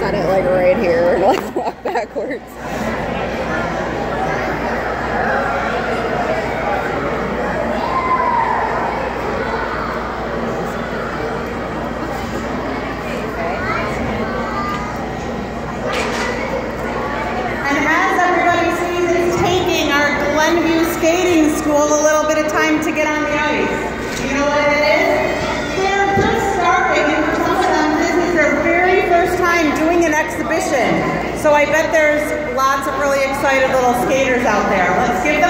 set it like right here and like walk backwards. And as everybody sees, it's taking our Glenview Skating School a little bit of time to get on the ice. You know what it is? Doing an exhibition. So I bet there's lots of really excited little skaters out there. Let's give them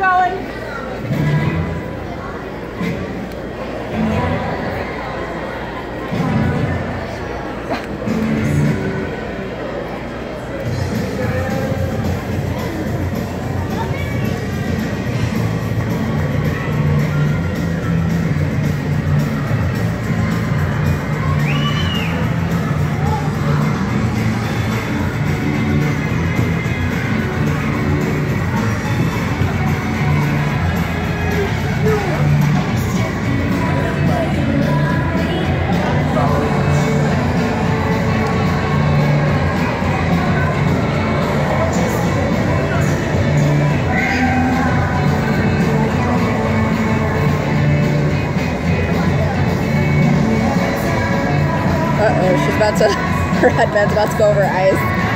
going. Uh oh, she's about to, her headband's about to go over her eyes.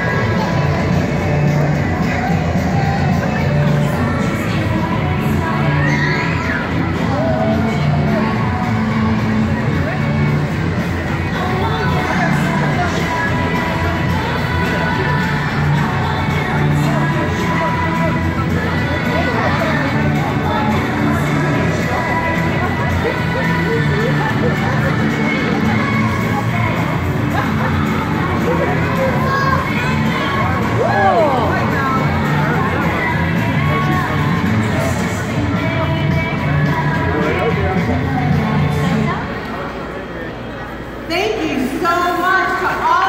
Thank you so much to all